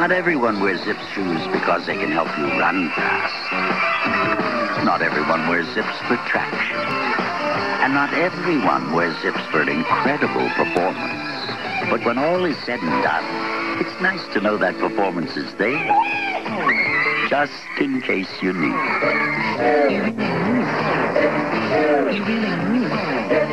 Not everyone wears zip shoes because they can help you run fast. Not everyone wears Zips for traction. And not everyone wears Zips for an incredible performance. But when all is said and done, it's nice to know that performance is there. Just in case you need it. You really need it.